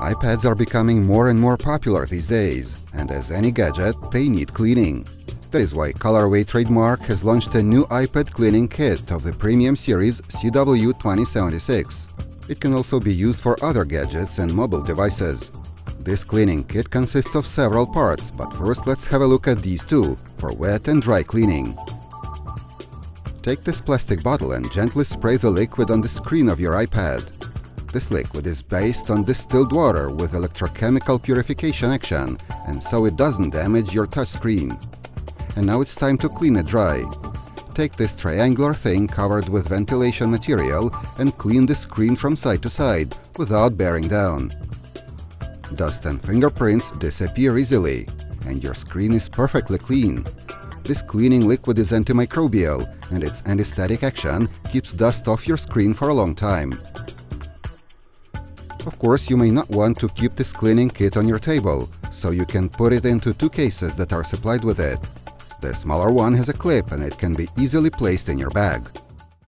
iPads are becoming more and more popular these days, and as any gadget, they need cleaning. That is why ColorWay Trademark has launched a new iPad cleaning kit of the premium series CW2076. It can also be used for other gadgets and mobile devices. This cleaning kit consists of several parts, but first let's have a look at these two, for wet and dry cleaning. Take this plastic bottle and gently spray the liquid on the screen of your iPad. This liquid is based on distilled water with electrochemical purification action, and so it doesn't damage your touchscreen. And now it's time to clean it dry. Take this triangular thing covered with ventilation material and clean the screen from side to side without bearing down. Dust and fingerprints disappear easily, and your screen is perfectly clean. This cleaning liquid is antimicrobial, and its anti-static action keeps dust off your screen for a long time. Of course, you may not want to keep this cleaning kit on your table, so you can put it into two cases that are supplied with it. The smaller one has a clip and it can be easily placed in your bag.